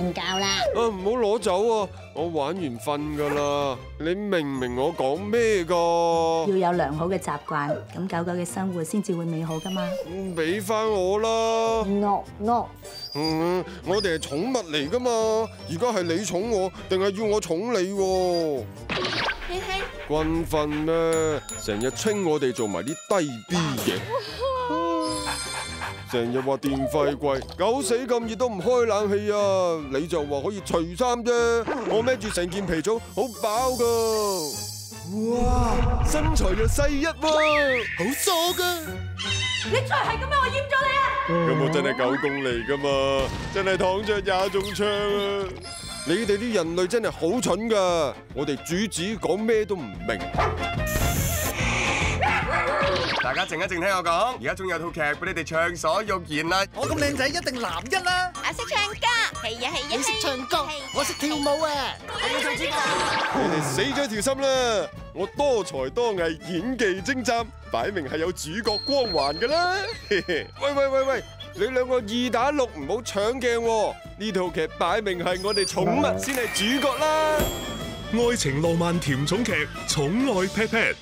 瞓觉啦！啊，唔好攞走啊！我玩完瞓噶啦，你明明我讲咩噶？要有良好嘅习惯，咁狗狗嘅生活先至会美好噶嘛？俾翻我啦诺诺。嗯，我哋系宠物嚟噶嘛？而家系你宠我，定系要我宠你？军训咩？成日称我哋做埋啲低 B 嘅，成日话电费贵，狗死咁热都唔开冷气啊！你就话可以除衫啫，我孭住成件皮草，好饱噶，哇，身材又细一喎，好傻噶。你才系咁样，我阉咗你啊！咁我真系九公嚟噶嘛，真系躺着也中枪啊！你哋啲人类真系好蠢噶，我哋主子讲咩都唔明。大家静一静，听我讲。而家仲有套剧俾你哋畅所欲言啦！我咁靓仔，一定男一啦！你识唱歌，我识跳舞啊！我哋死咗条心啦！我多才多艺，演技精湛，摆明系有主角光环噶啦！喂喂喂喂，你两个二打六唔好抢镜，呢套剧摆明系我哋宠物先系主角啦！爱情浪漫甜宠剧《宠爱 Pet Pet》。